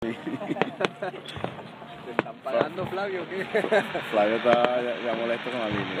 ¿Te están pagando, Flavio, o qué? Flavio está ya, molesto con la línea.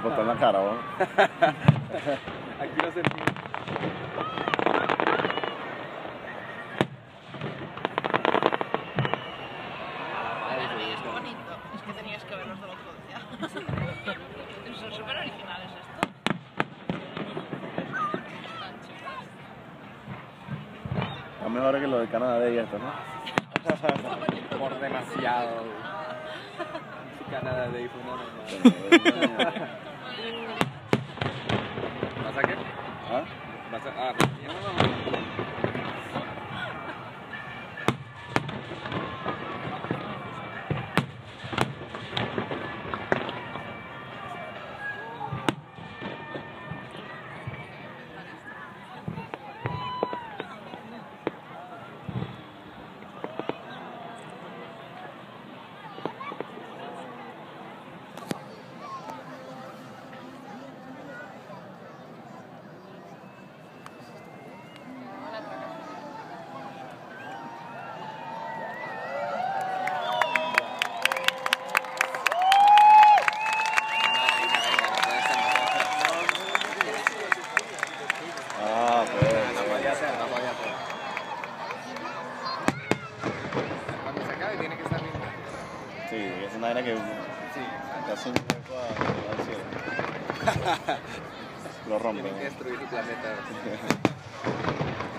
Arriba, un poco en la cara, vos. Aquí lo sentí. Es bonito. Es que tenías que verlos del otro día. Son súper originales estos. Están chulos. Está mejor que lo de Canadá de ella esto, ¿no? Por demasiado. Canadá Day fue una Ah, ya que Sí. al cielo. Lo rompe. Tienen que destruir el planeta.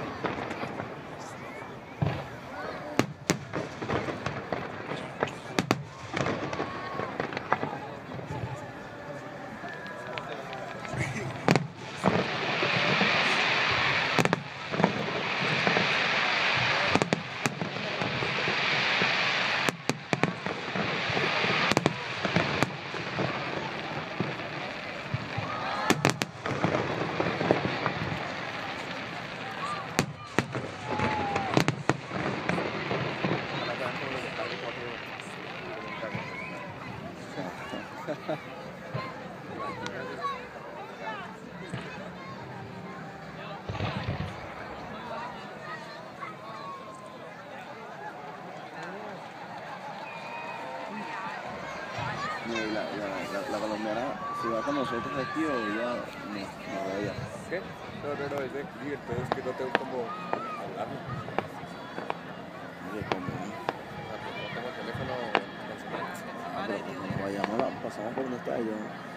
nosotros aquí o ya no, no. ¿Qué? No, no, no, es de aquí, el pedo es que no tengo como hablarlo. Oye, como, ¿no? Pues no tengo teléfono pues cuando vayamos, la, pasamos por donde está ella. ¿no?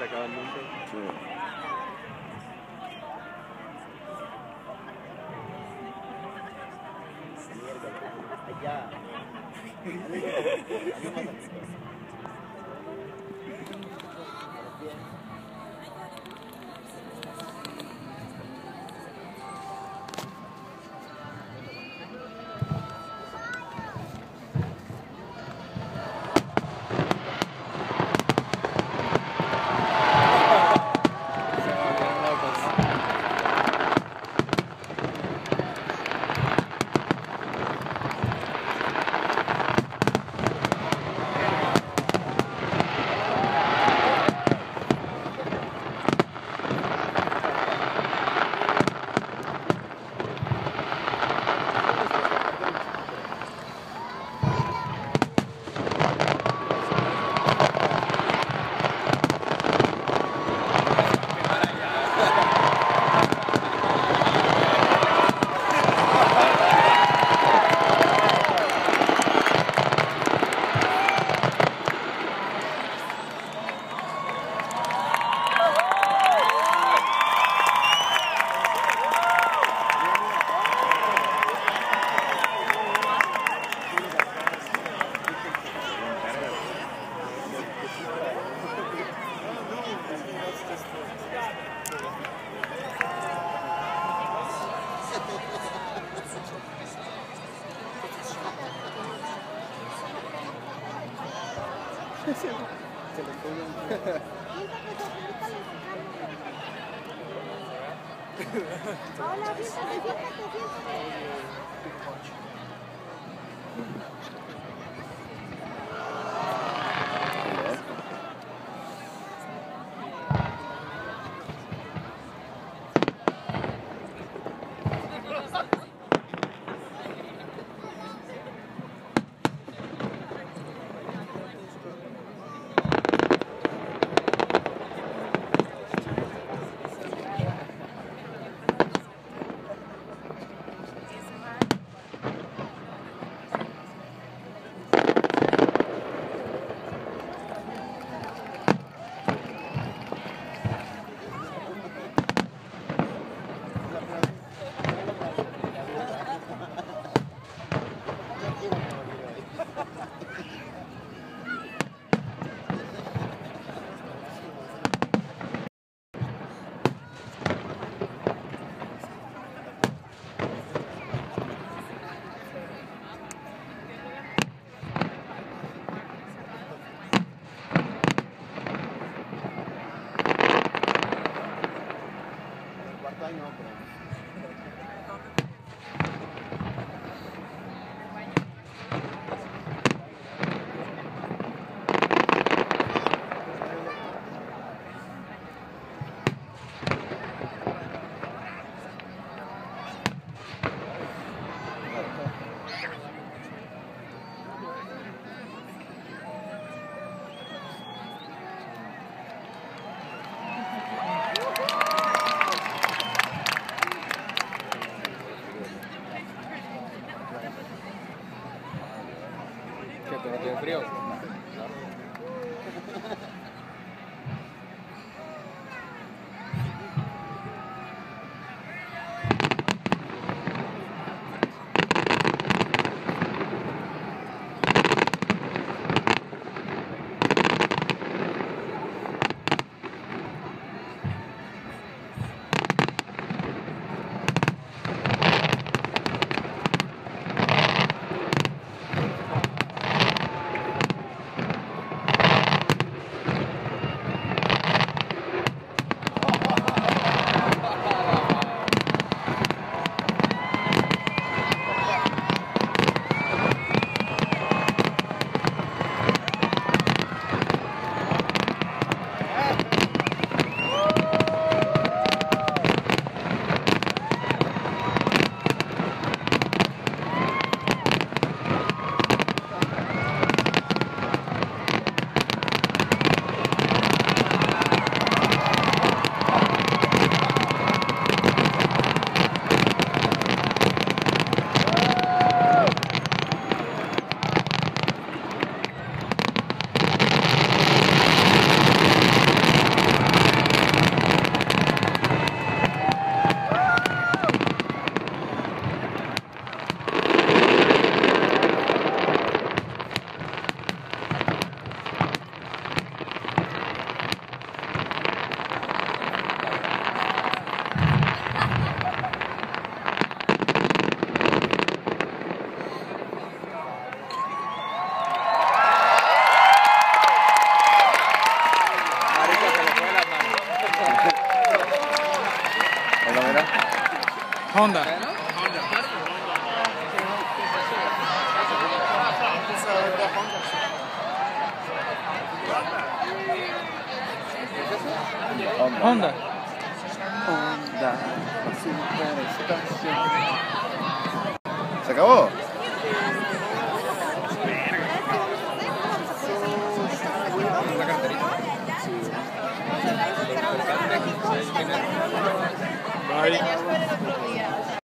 Se acaba el mundo. Sí. Se Hola, siéntate, siéntate, siéntate. De frío. Marico, Honda. Honda. Honda. ¿Se acabó? right?